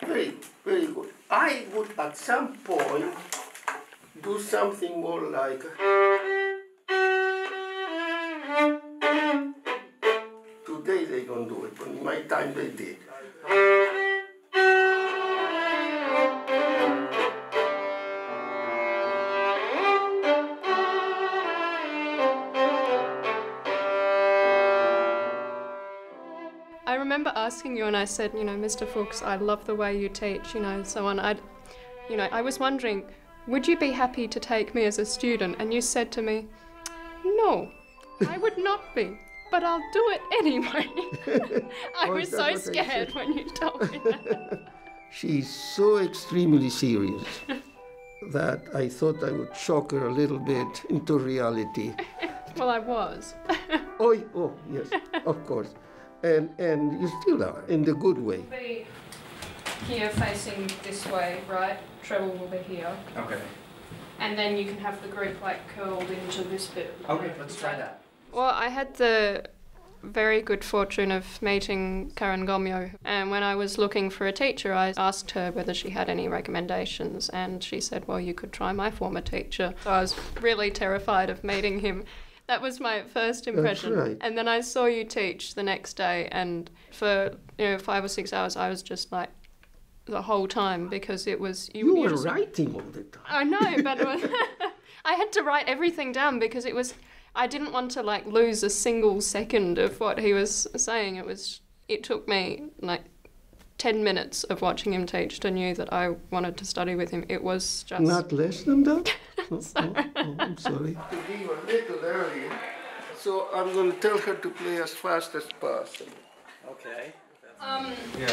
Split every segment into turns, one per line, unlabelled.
Very, very good. I would at some point do something more like. Today they don't do it, but in my time they did.
Asking you, and I said, you know, Mr. Fuks, I love the way you teach, you know, so on. I, you know, I was wondering, would you be happy to take me as a student? And you said to me, no, I would not be, but I'll do it anyway. I was so scared when you told me that.
She's so extremely serious that I thought I would shock her a little bit into reality.
well, I was.
Oh, oh yes, of course. And, and you still are, in the good way.
Be here facing this way, right? Treble will be here.
Okay.
And then you can have the group like curled into this bit.
Okay, let's try that.
Well, I had the very good fortune of meeting Karen Gomyo, and when I was looking for a teacher, I asked her whether she had any recommendations, and she said, Well, you could try my former teacher. So I was really terrified of meeting him. That was my first impression.
right.
And then I saw you teach the next day, and for you know five or six hours, I was just like the whole time because it was
You were
just-
writing all the time.
I know, but was I had to write everything down because it was I didn't want to like lose a single second of what he was saying. It was it took me like 10 minutes of watching him teach to know that I wanted to study with him. It was just
Not less than that? Oh, oh, oh, I'm sorry. To be a little early, so I'm going to tell her to play as fast as possible.
Okay.
um
Yeah.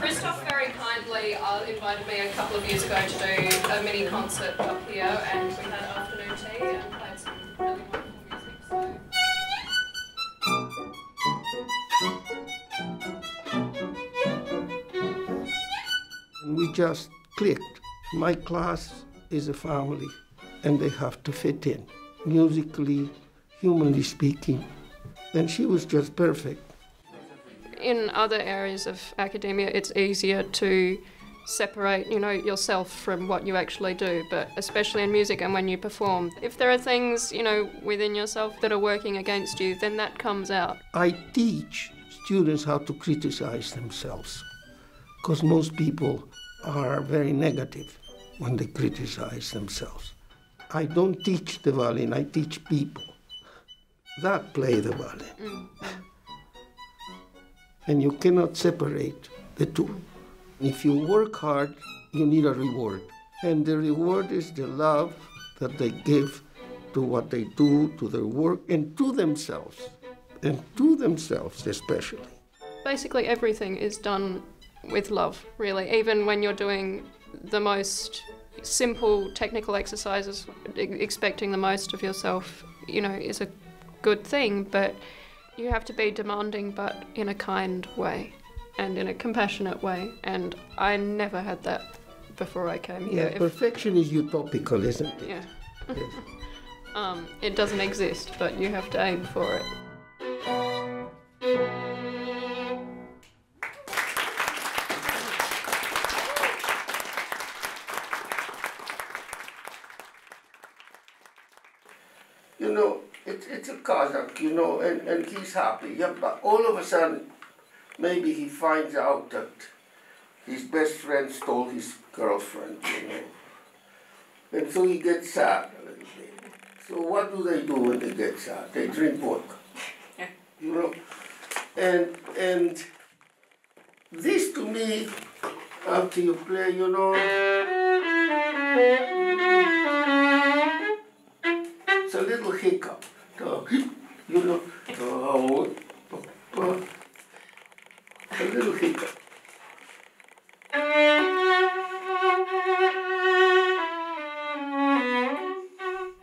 Christoph very kindly uh, invited me a couple of years ago to do a mini concert up here and we had afternoon tea and played some really wonderful music. So
we just clicked. My class is a family, and they have to fit in, musically, humanly speaking. And she was just perfect.
in other areas of academia, it's easier to separate, you know, yourself from what you actually do. But especially in music and when you perform, if there are things, you know, within yourself that are working against you, then that comes out.
I teach students how to criticize themselves, because most people are very negative when they criticize themselves. I don't teach the violin, I teach people that play the violin. Mm-hmm. And you cannot separate the two. If you work hard, you need a reward. And the reward is the love that they give to what they do, to their work, and to themselves. And to themselves, especially.
Basically, everything is done with love, really. Even when you're doing the most simple technical exercises, expecting the most of yourself, you know, is a good thing, but you have to be demanding, but in a kind way and in a compassionate way. And I never had that before I came here.
Yeah,
If-
perfection is utopical, isn't it?
yeah.
Yes.
Um, it doesn't exist, but you have to aim for it.
A Kazakh, you know, and, and he's happy. Yeah, but all of a sudden, maybe he finds out that his best friend stole his girlfriend, you know. And so he gets sad a little bit. So what do they do when they get sad? They drink vodka. You know? And and this to me, after you play, you know, it's a little hiccup. A little hiccup.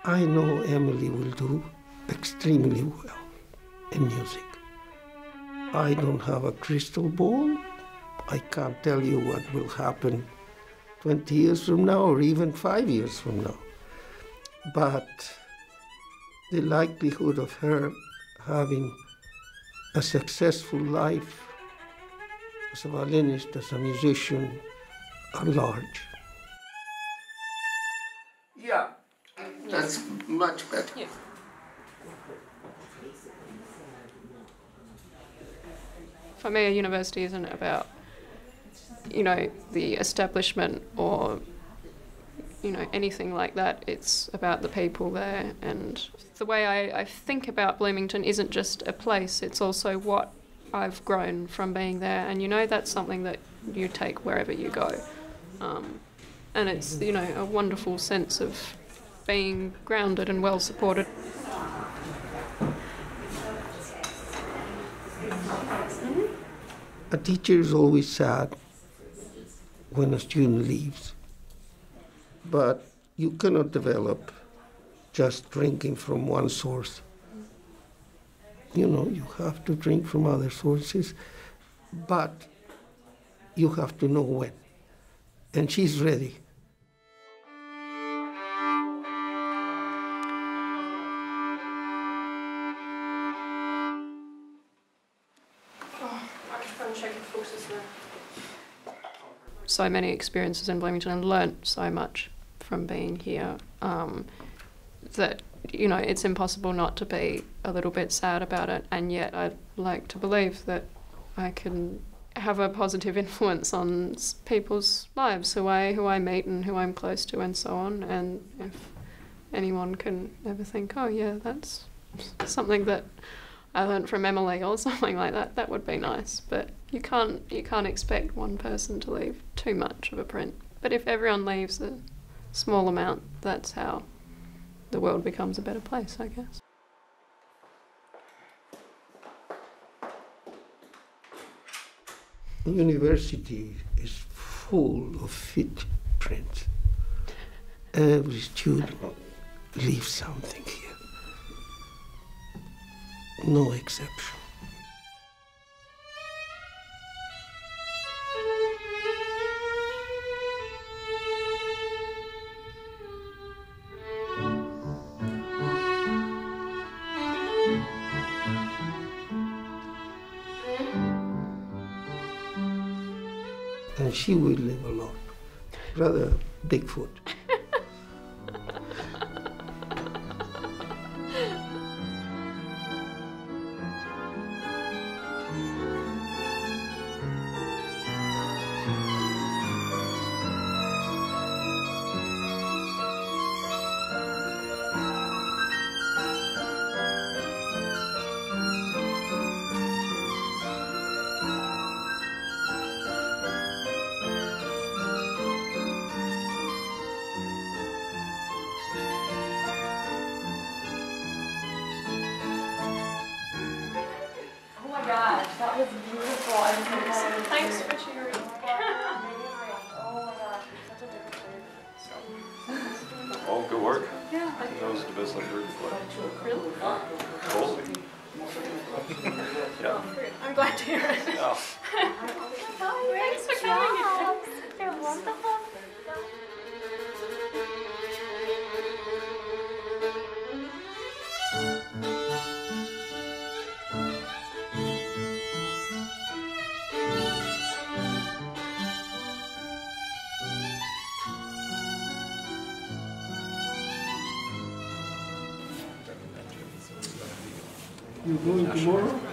I know Emily will do extremely well in music. I don't have a crystal ball. I can't tell you what will happen 20 years from now or even five years from now. But the likelihood of her having a successful life as a violinist, as a musician, at large. Yeah, that's much better.
Yeah. For me, a university isn't about, you know, the establishment or, you know, anything like that. It's about the people there. And the way I, I think about Bloomington isn't just a place, it's also what I've grown from being there. And, you know, that's something that you take wherever you go. Um, and it's, you know, a wonderful sense of being grounded and well supported.
A teacher is always sad when a student leaves, but you cannot develop just drinking from one source. You know, you have to drink from other sources, but you have to know when. And she's ready.
so many experiences in Bloomington and learnt so much from being here um, that you know it's impossible not to be a little bit sad about it. And yet I'd like to believe that I can have a positive influence on people's lives who I who I meet and who I'm close to and so on. And if anyone can ever think oh yeah that's something that I learned from Emily or something like that that would be nice. But you can't you can't expect one person to leave too much of a print. But if everyone leaves a small amount, that's how the world becomes a better place, I guess.
The university is full of fit prints. Every student leaves something here. No exception. And she will live alone. Rather Bigfoot.
Was beautiful. I'm so glad.
Thanks for cheering.
oh my gosh, such a difference.
Oh, good work.
Yeah.
That was the best I've heard you play.
Really?
Totally. Yeah.
I'm glad to hear it.
Yeah.
Thanks for coming.
You're wonderful.
You going tomorrow?